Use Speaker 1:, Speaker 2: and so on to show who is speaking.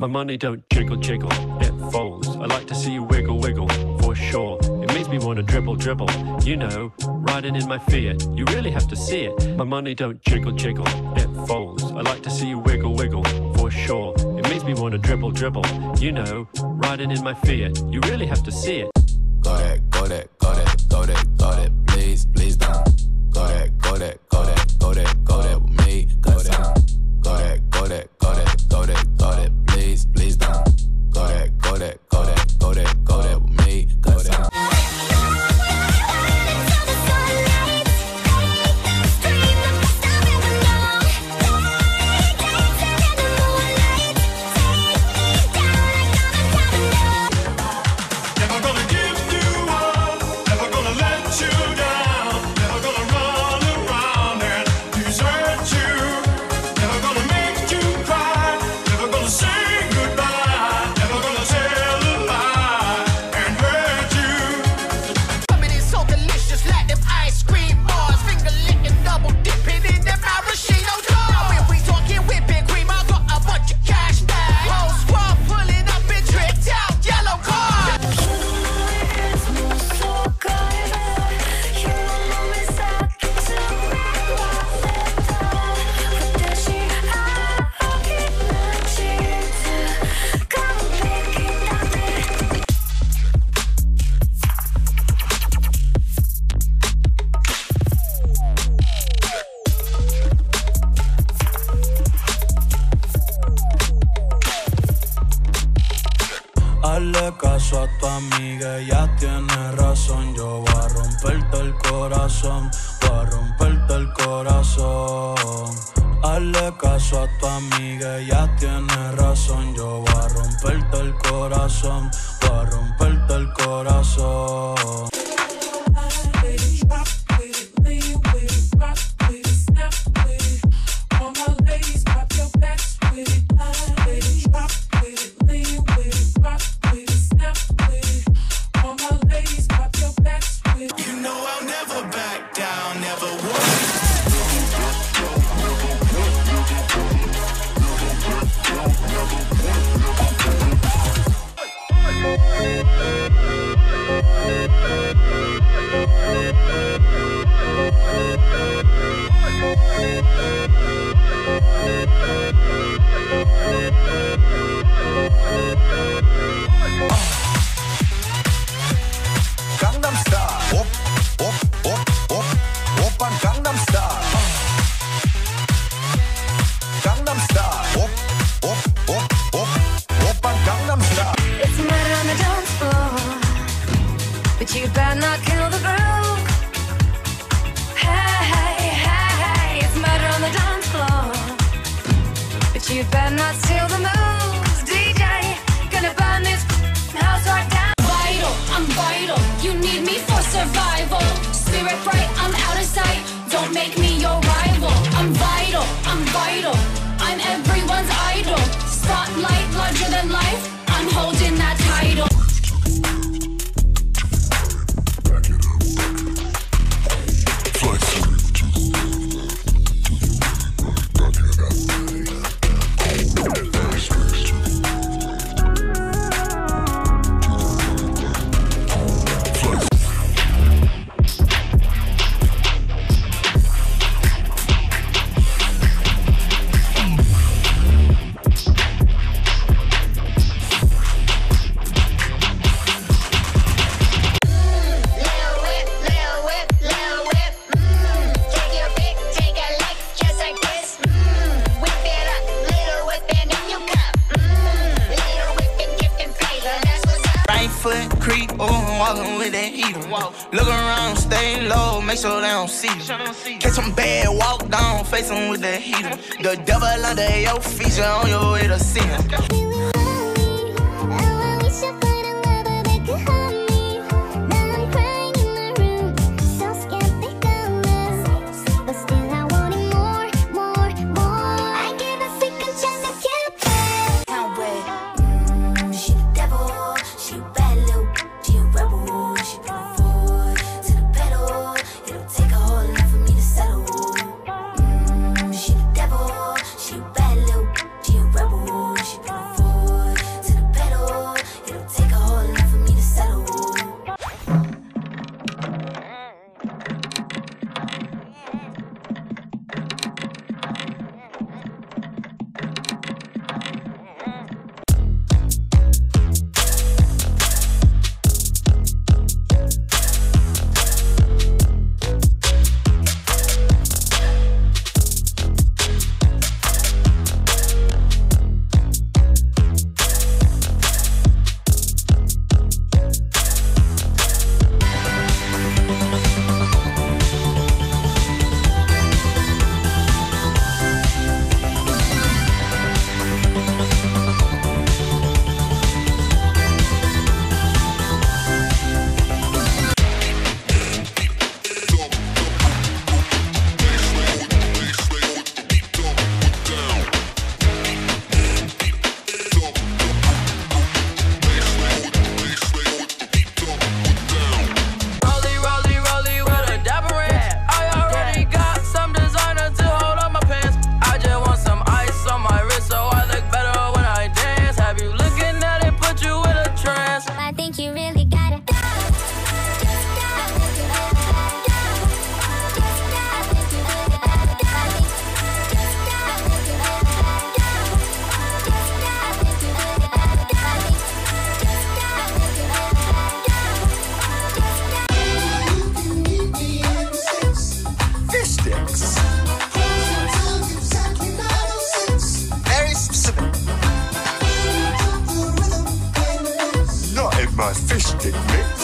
Speaker 1: My money don't jiggle jiggle, it folds. I like to see you wiggle wiggle, for sure. It makes me wanna dribble dribble, you know, riding in my Fiat. You really have to see it. My money don't jiggle jiggle, it folds. I like to see you wiggle wiggle, for sure. It makes me wanna dribble dribble, you know, riding in my Fiat. You really have to see it.
Speaker 2: Go that, go that, go that, go that, go that, please, please don't.
Speaker 3: Amiga, ella tiene razón. Yo voy a romperte el corazón, voy a romperte el corazón. Hazle caso a tu amiga, ella tiene razón. Yo voy a romperte el corazón, voy a romperte el corazón.
Speaker 4: Right
Speaker 5: Look around, stay low, make sure they don't see you. Catch them bad, walk down, face 'em with that heater. The devil under your feet, you on your way to see him.
Speaker 6: Stick mix.